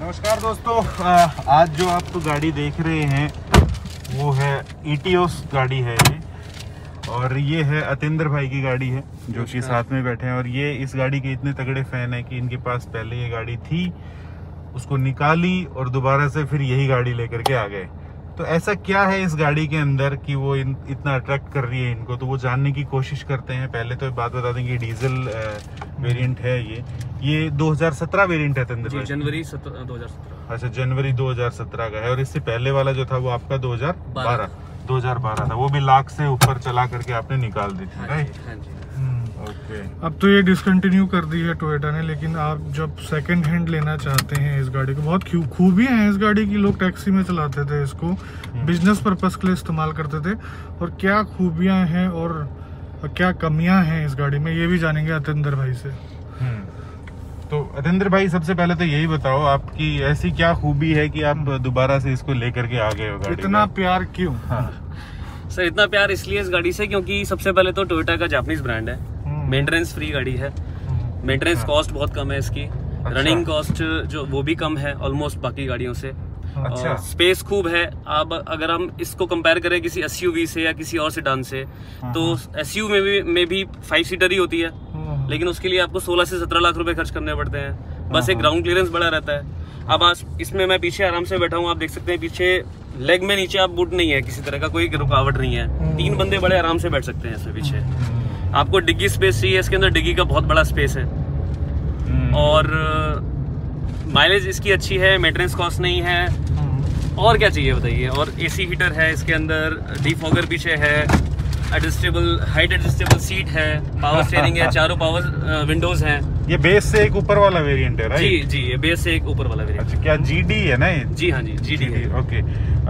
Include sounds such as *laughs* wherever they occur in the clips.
नमस्कार दोस्तों आज जो आप तो गाड़ी देख रहे हैं वो है ईटीओस गाड़ी है ये। और ये है अतेंद्र भाई की गाड़ी है जो कि साथ में बैठे हैं। और ये इस गाड़ी के इतने तगड़े फ़ैन हैं कि इनके पास पहले ये गाड़ी थी उसको निकाली और दोबारा से फिर यही गाड़ी लेकर के आ गए। तो ऐसा क्या है इस गाड़ी के अंदर कि वो इन, इतना अट्रैक्ट कर रही है इनको? तो वो जानने की कोशिश करते हैं। पहले तो बात बता दें कि डीजल वेरिएंट है ये। ये 2017 वेरिएंट है जी जनवरी दो हज़ार सत्रह। अच्छा जनवरी 2017 का है। और इससे पहले वाला जो था वो आपका 2012 2012 था। वो भी लाख से ऊपर चला करके आपने निकाल दी थी हाँ राइट अब तो ये डिसकंटिन्यू कर दी है टोयोटा ने लेकिन आप जब सेकंड हैंड लेना चाहते हैं इस गाड़ी को बहुत खूब खूबियाँ हैं इस गाड़ी की लोग टैक्सी में चलाते थे इसको बिज़नेस पर्पस के लिए इस्तेमाल करते थे और क्या खूबियाँ हैं और क्या कमियाँ हैं इस गाड़ी में ये भी जानेंगे अतिंदर भाई से। हम्म। तो अतेंद्र भाई सबसे पहले तो यही बताओ आपकी ऐसी क्या खूबी है कि आप दोबारा से इसको लेकर के आ गए हो गाड़ी इतना प्यार क्यों? हाँ। सर इतना प्यार इसलिए इस गाड़ी से क्योंकि सबसे पहले तो टोयोटा का जापानीज ब्रांड है। हम्म। मेंटेनेंस फ्री गाड़ी है। मेंटेनेंस कॉस्ट बहुत कम है इसकी। अच्छा। रनिंग कॉस्ट जो वो भी कम है ऑलमोस्ट बाकी गाड़ियों से। अच्छा। स्पेस खूब है। अब अगर हम इसको कंपेयर करें किसी एसयूवी से या किसी और सिडान से हाँ, तो एस में भी में भी फाइव सीटर ही होती है। हम्म। लेकिन उसके लिए आपको 16 से 17 लाख रुपए खर्च करने पड़ते हैं। बस एक हाँ। ग्राउंड क्लियरेंस बड़ा रहता है। अब आज इसमें मैं पीछे आराम से बैठा हूँ आप देख सकते हैं पीछे लेग में नीचे आप बुट नहीं है किसी तरह का कोई रुकावट नहीं है। तीन बंदे बड़े आराम से बैठ सकते हैं इसमें पीछे। आपको डिग्गी स्पेस चाहिए इसके अंदर डिग्गी का बहुत बड़ा स्पेस है। हम्म, और माइलेज इसकी अच्छी है मेंटेनेंस कॉस्ट नहीं है। और क्या चाहिए बताइए? और एसी हीटर है इसके अंदर डीफॉगर पीछे है एडजस्टेबल हाइट एडजस्टेबल सीट है पावर स्टेयरिंग है *laughs* चारों पावर विंडोज़ हैं। ये बेस से एक ऊपर वाला वेरिएंट है राइट जी जी ये बेस से एक ऊपर वाला वेरिएंट अच्छा क्या जीडी है ना ये? जी हाँ जी जी डी है। ओके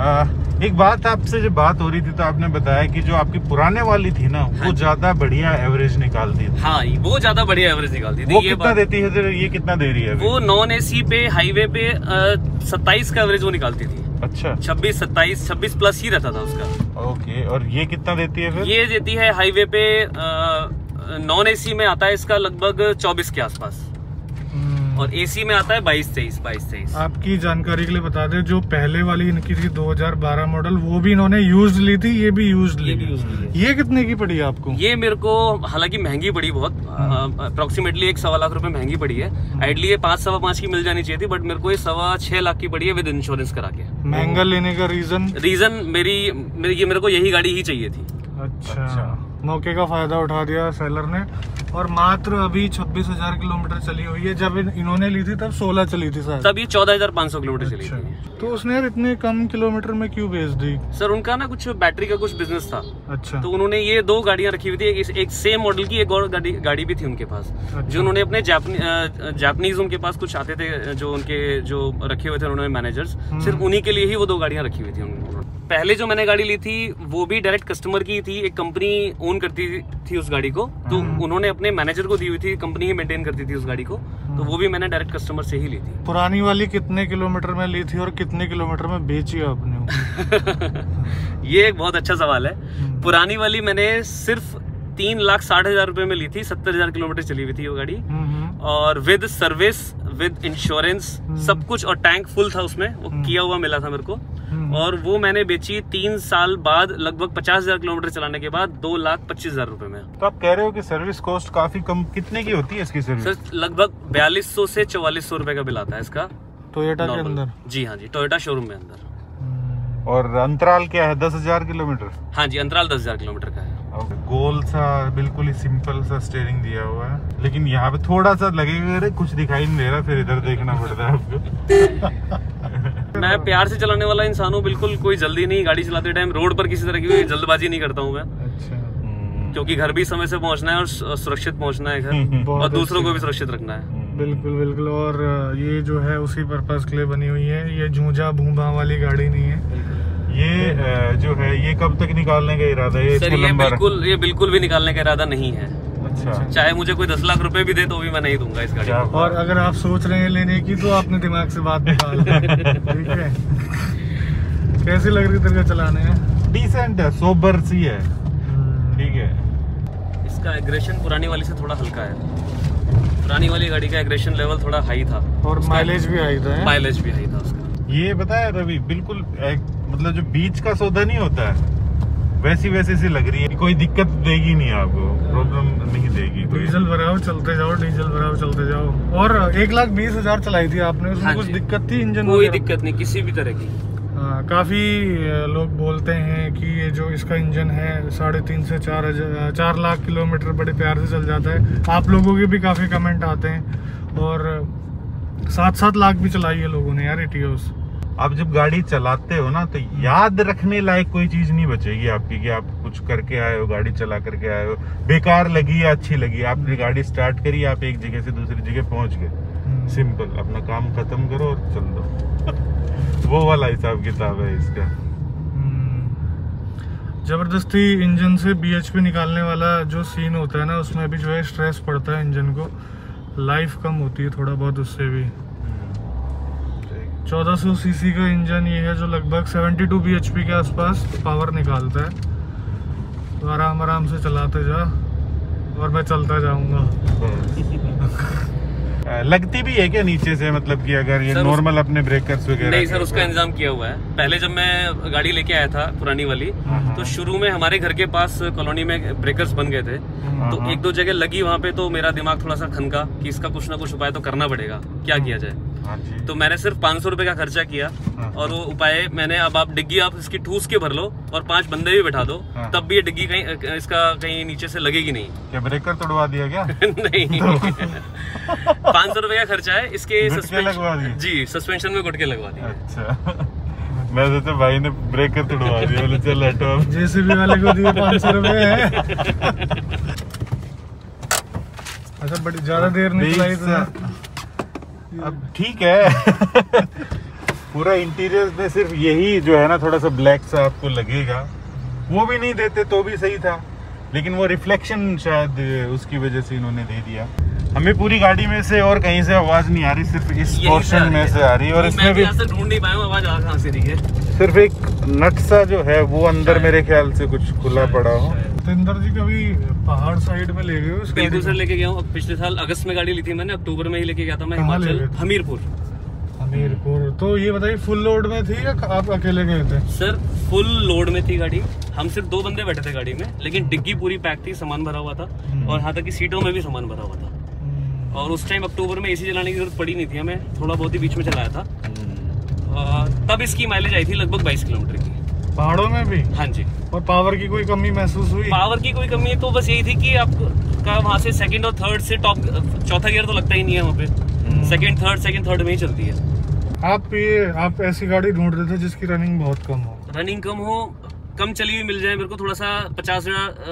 आ, एक बात आपसे जब बात हो रही थी तो आपने बताया कि जो आपकी पुराने वाली थी ना वो हाँ। ज़्यादा बढ़िया एवरेज निकालती थी। हाँ वो ज़्यादा बढ़िया एवरेज निकालती थी। वो ये कितना देती है ये कितना दे रही है वो नॉन एसी पे हाईवे पे सत्ताईस का एवरेज वो निकालती थी। अच्छा। छब्बीस सत्ताईस छब्बीस प्लस ही रहता था उसका। ओके और ये कितना देती है फिर? ये देती है हाईवे पे नॉन एसी में आता है इसका लगभग चौबीस के आसपास। और एसी में आता है बाईस तेईस बाईस तेईस। आपकी जानकारी के लिए बता दें जो पहले वाली इनकी थी 2012 मॉडल वो भी इन्होंने यूज़ ली थी ये भी यूज़ ली ली ये कितने की पड़ी आपको? ये मेरे को हालाँकि महँगी पड़ी बहुत अप्रोक्सीमेटली एक सवा लाख रुपए महँगी पड़ी है। आइडली ये पाँच सवा पाँच की मिल जानी चाहिए थी बट मेरे को ये सवा छह लाख की पड़ी है विद इंश्योरेंस करा के। महँगा लेने का रीजन रीजन मेरी मेरी ये मेरे को यही गाड़ी ही चाहिए थी। अच्छा, अच्छा। मौके का फ़ायदा उठा दिया सेलर ने। और मात्र अभी छब्बीस हज़ार किलोमीटर चली हुई है। जब इन्होंने ली थी तब सोलह चली थी शायद। तब ये चौदह हज़ार पाँच सौ किलोमीटर चली अच्छा। थी। तो उसने यार इतने कम किलोमीटर में क्यों बेच दी? सर उनका ना कुछ बैटरी का कुछ बिज़नेस था। अच्छा। तो उन्होंने ये दो गाड़ियाँ रखी हुई थी एक, एक सेम मॉडल की एक और गाड़ी गाड़ी भी थी उनके पास अच्छा। जो उन्होंने अपने जापनी, जापानीज उनके पास कुछ आते थे जो उनके जो रखे हुए थे उन्होंने मैनेजर्स हम्म। सिर्फ़ उन्हीं के लिए ही वो दो गाड़ियाँ रखी हुई थी उन्होंने पहले जो मैंने गाड़ी ली थी वो भी डायरेक्ट कस्टमर की थी एक कंपनी ओन करती थी उस गाड़ी को तो हम्म। उन्होंने अपने मैनेजर को दी हुई थी कंपनी ही मेंटेन करती थी उस गाड़ी को तो वो भी मैंने डायरेक्ट कस्टमर से ही ली थी पुरानी वाली कितने किलोमीटर में ली थी और कितने किलोमीटर में बेची आपने *laughs* ये एक बहुत अच्छा सवाल है हम्म। पुरानी वाली मैंने सिर्फ़ तीन लाख साठ हज़ार रुपए में ली थी सत्तर हज़ार किलोमीटर चली हुई थी वो गाड़ी हम्म, हम्म। और with service with insurance hmm. सब कुछ और टैंक फुल था उसमें वो हम्म। किया हुआ मिला था मेरे को हम्म। और वो मैंने बेची तीन साल बाद लगभग पचास हज़ार किलोमीटर चलाने के बाद दो लाख पच्चीस हज़ार रुपए में। तो आप कह रहे हो कि सर्विस कॉस्ट काफ़ी कम कितने की होती है इसकी सर्विस सर लगभग बयालीस सौ से चौवालीस सौ रुपए का बिल आता है इसका। टोयोटा के अंदर? जी हाँ जी टोयोटा शोरूम में अंदर। हम्म। और अंतराल क्या है? दस हज़ार किलोमीटर? हाँ जी अंतराल दस हज़ार किलोमीटर का है। गोल सा बिल्कुल ही सिंपल सा स्टेयरिंग दिया हुआ है। लेकिन यहाँ पे थोड़ा सा लगेगा अरे कुछ दिखाई नहीं दे रहा फिर इधर देखना पड़ता है आपको। *laughs* मैं प्यार से चलाने वाला इंसान हूँ बिल्कुल कोई जल्दी नहीं गाड़ी चलाते टाइम रोड पर किसी तरह की *laughs* जल्दबाजी नहीं करता हूँ मैं। अच्छा। हम्म, क्योंकि घर भी समय से पहुँचना है और सुरक्षित पहुँचना है घर। *laughs* और दूसरों को भी सुरक्षित रखना है। बिल्कुल बिल्कुल। और ये जो है उसी पर्पज के लिए बनी हुई है। ये जूझा भूबा वाली गाड़ी नहीं है। ये जो है ये कब तक निकालने का इरादा है? सर ये बिल्कुल ये बिल्कुल भी निकालने का इरादा नहीं है। अच्छा। चाहे मुझे कोई दस लाख रुपए भी दे तो भी मैं नहीं दूँगा इस गाड़ी को। और अगर आप सोच रहे हैं लेने की तो अपने दिमाग से बात निकाल ठीक है। कैसी लग रही तेरे को चलाने में? डिसेंट है सोबर सी है। ठीक है। इसका एग्रेशन पुरानी वाली से थोड़ा हल्का है। पुरानी वाली गाड़ी का एग्रेशन लेवल थोड़ा हाई था। और माइलेज भी आई था माइलेज भी हाई था उसका। ये पता है रवि बिल्कुल एक, मतलब जो बीच का सौदा नहीं होता है वैसी वैसी सी लग रही है कोई दिक्कत देगी नहीं आपको प्रॉब्लम नहीं देगी डीजल भराओ चलते जाओ डीजल भराओ चलते जाओ। और एक लाख बीस हज़ार चलाई थी आपने उसमें हाँ कुछ दिक्कत थी इंजन कोई दिक्कत नहीं किसी भी तरह की। हाँ, काफ़ी लोग बोलते हैं कि ये जो इसका इंजन है साढ़े तीन से चार हज़ार चार लाख किलोमीटर बड़े प्यार से चल जाता है। आप लोगों के भी काफ़ी कमेंट आते हैं और सात सात लाख भी चलाई है लोगों ने यार एटीओस आप जब गाड़ी चलाते हो ना तो याद रखने लायक कोई चीज़ नहीं बचेगी आपकी कि आप कुछ करके आए हो गाड़ी चला करके आए हो। बेकार लगी या अच्छी लगी आपने गाड़ी स्टार्ट करी आप एक जगह से दूसरी जगह पहुँच गए। सिंपल अपना काम खत्म करो और चल दो। *laughs* वो वाला हिसाब किताब है इसका। हम्म। ज़बरदस्ती इंजन से बीएचपी निकालने वाला जो सीन होता है ना उसमें भी जो है स्ट्रेस पड़ता है इंजन को। लाइफ कम होती है थोड़ा बहुत उससे भी। 1400 सीसी का इंजन ये है जो लगभग 72 बीएचपी के आसपास पावर निकालता है। तो आराम आराम से चलाते जा और मैं चलता जाऊँगा। *laughs* लगती भी है क्या नीचे से मतलब कि अगर ये नॉर्मल अपने ब्रेकर्स वगैरह नहीं सर उसका इंतज़ाम किया हुआ है। पहले जब मैं गाड़ी लेके आया था पुरानी वाली हाँ, तो शुरू में हमारे घर के पास कॉलोनी में ब्रेकर्स बन गए थे। तो हाँ। एक दो जगह लगी वहाँ पे तो मेरा दिमाग थोड़ा सा खनका कि इसका कुछ ना कुछ उपाय तो करना पड़ेगा। क्या किया जाए? हाँ तो मैंने सिर्फ़ पाँच सौ रुपए का खर्चा किया हाँ। और वो उपाय मैंने अब आप डिग्गी आप इसकी ठूस के भर लो और पाँच बंदे भी बैठा दो हाँ। तब भी ये डिग्गी कहीं इसका कहीं नीचे से लगेगी नहीं। *laughs* क्या ब्रेकर तोड़वा दिया क्या? *laughs* नहीं। *laughs* पाँच सौ रुपए का खर्चा है इसके दिए? जी सस्पेंशन में गुटके लगवा दिए। अच्छा। मैं सोचा भाई ने ब्रेकर तोड़वा दिया बोले चल हटो जेसीबी वाले को दिए पाँच सौ रुपए। अच्छा बड़ी ज़्यादा देर नहीं चलाई तो अब ठीक है। *laughs* पूरा इंटीरियर में सिर्फ़ यही जो है ना थोड़ा सा ब्लैक सा आपको लगेगा। वो भी नहीं देते तो भी सही था लेकिन वो रिफ्लेक्शन शायद उसकी वजह से इन्होंने दे दिया। हमें पूरी गाड़ी में से और कहीं से आवाज़ नहीं आ रही सिर्फ़ इस पोर्शन में से आ रही है। और इसमें भी से ढूंढ नहीं पाया आवाज़ आ कहाँ से रही है? सिर्फ़ एक नट सा जो है वो अंदर मेरे ख्याल से कुछ खुला पड़ा हो। सतेंद्र जी कभी पहाड़ साइड में ले गए हो बिल्कुल सर लेके गया हूँ। पिछले साल अगस्त में गाड़ी ली थी मैंने अक्टूबर में ही लेके गया था मैं हिमाचल हमीरपुर। हमीरपुर। तो ये बताइए फुल लोड में थी या आप अकेले गए थे? सर फुल लोड में थी गाड़ी। हम सिर्फ़ दो बंदे बैठे थे गाड़ी में लेकिन डिग्गी पूरी पैक थी सामान भरा हुआ था हम्म। और यहाँ तक कि सीटों में भी सामान भरा हुआ था। और उस टाइम अक्टूबर में एसी चलाने की ज़रूरत पड़ी नहीं थी हमें थोड़ा बहुत ही बीच में चलाया था। तब इसकी माइलेज आई थी लगभग 22 किलोमीटर की। पहाड़ों में भी? हाँ जी। और पावर की कोई कमी महसूस हुई? पावर की कोई कमी तो बस यही थी कि आपका वहाँ से सेकंड और थर्ड से टॉप चौथा गियर तो लगता ही नहीं है वहाँ पे। सेकंड थर्ड सेकंड थर्ड में ही चलती है। आप ये आप ऐसी गाड़ी ढूंढ रहे थे जिसकी रनिंग बहुत कम हो। रनिंग कम हो कम चली हुई मिल जाए मेरे को थोड़ा सा पचास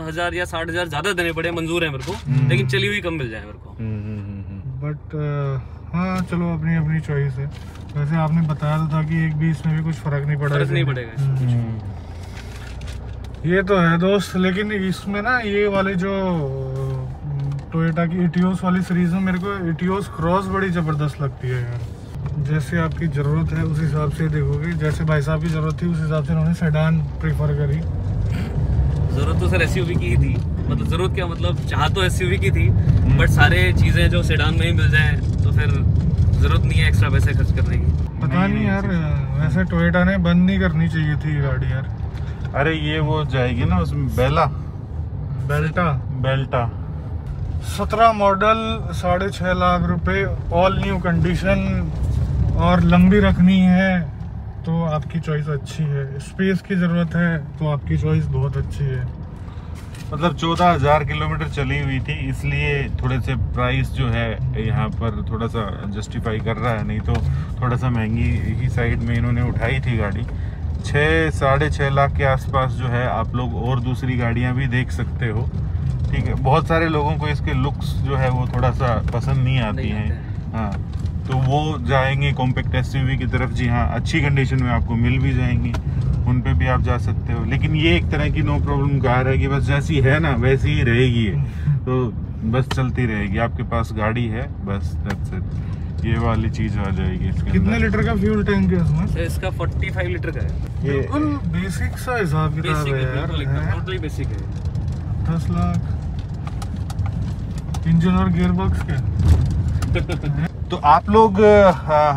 हज़ार या साठ हज़ार ज़्यादा देने पड़े मंजूर है मेरे को लेकिन चली हुई कम मिल जाए मेरे को। बट हाँ चलो अपनी अपनी चॉइस है। वैसे आपने बताया तो था कि एक भी इसमें भी कुछ फ़र्क नहीं पड़ा फ़र्क नहीं पड़ेगा। हम्म। ये तो है दोस्त लेकिन इसमें ना ये वाले जो टोयोटा की इटियोस वाली सीरीज़ में मेरे को इटियोस क्रॉस बड़ी ज़बरदस्त लगती है यार। जैसे आपकी ज़रूरत है उस हिसाब से देखोगे जैसे भाई साहब की ज़रूरत थी उस हिसाब से उन्होंने सेडान प्रीफर करी। ज़रूरत तो सर एसयूवी की ही थी। मतलब ज़रूरत क्या मतलब चाह तो एसयूवी की थी बट सारे चीज़ें जो सेडान में ही मिल जाए तो फिर ज़रूरत नहीं है एक्स्ट्रा पैसे खर्च करने की। पता नहीं यार वैसे टोयोटा ने बंद नहीं करनी चाहिए थी गाड़ी यार। अरे ये वो जाएगी ना उसमें बेला बेल्टा बेल्टा सत्रह मॉडल साढ़े छः लाख रुपए ऑल न्यू कंडीशन और लंबी रखनी है तो आपकी चॉइस अच्छी है। स्पेस की ज़रूरत है तो आपकी चॉइस बहुत अच्छी है। मतलब चौदह हज़ार किलोमीटर चली हुई थी इसलिए थोड़े से प्राइस जो है यहाँ पर थोड़ा सा जस्टिफाई कर रहा है नहीं तो थोड़ा सा महँगी ही साइड में इन्होंने उठाई थी गाड़ी। छः साढ़े छः लाख के आसपास जो है आप लोग और दूसरी गाड़ियाँ भी देख सकते हो। ठीक है बहुत सारे लोगों को इसके लुक्स जो है वो थोड़ा सा पसंद नहीं आती हैं। हाँ। तो वो जाएँगे कॉम्पैक्ट एस की तरफ़। जी हाँ अच्छी कंडीशन में आपको मिल भी जाएँगी। उन पे भी आप जा सकते हो। लेकिन ये एक तरह की नो प्रॉब्लम कार है कि बस जैसी है ना वैसी ही रहेगी तो बस चलती रहेगी। आपके पास गाड़ी है बस that's it ये वाली चीज़ आ जाएगी इसके कितने लीटर का फ्यूल टैंक है इसमें इसका 45 लीटर का है। बिल्कुल बेसिक सा हिसाब किताब है है यार हैं? टोटली बेसिक है। दस लाख। इंजन और गियर बॉक्स के। *laughs* तो आप लोग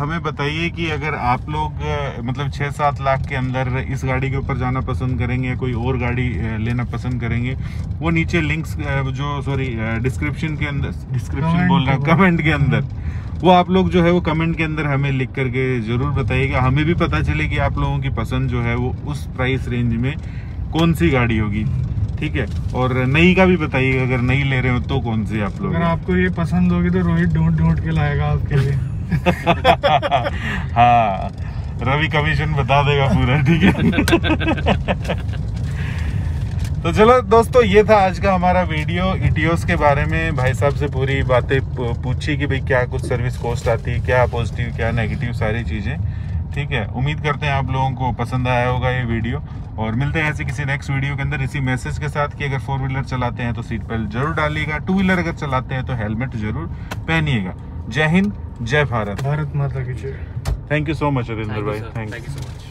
हमें बताइए कि अगर आप लोग मतलब छः सात लाख के अंदर इस गाड़ी के ऊपर जाना पसंद करेंगे या कोई और गाड़ी लेना पसंद करेंगे वो नीचे लिंक्स जो सॉरी डिस्क्रिप्शन के अंदर डिस्क्रिप्शन बोल रहा हूँ कमेंट के अंदर वो आप लोग जो है वो कमेंट के अंदर हमें लिख करके ज़रूर बताइएगा। हमें भी पता चले कि आप लोगों की पसंद जो है वो उस प्राइस रेंज में कौन सी गाड़ी होगी। ठीक है? और नई का भी बताइएगा अगर नई ले रहे हो तो कौन सी आप लोग? अगर आपको ये पसंद होगी तो रोहित ढूंढ ढूंढ के लाएगा आपके लिए। *laughs* हाँ रवि कमीशन बता देगा पूरा ठीक है? *laughs* तो चलो दोस्तों ये था आज का हमारा वीडियो। इटियोस के बारे में भाई साहब से पूरी बातें पूछी कि भाई क्या कुछ सर्विस कॉस्ट आती है क्या पॉजिटिव क्या नेगेटिव सारी चीज़ें। ठीक है उम्मीद करते हैं आप लोगों को पसंद आया होगा ये वीडियो। और मिलते हैं ऐसे किसी नेक्स्ट वीडियो के अंदर। इसी मैसेज के साथ कि अगर फोर व्हीलर चलाते हैं तो सीट बेल्ट ज़रूर डालिएगा। टू व्हीलर अगर चलाते हैं तो हेलमेट ज़रूर पहनिएगा। जय हिंद जय भारत। भारत माता की जय। Thank you so much Arinder भाई। Thank thank you so much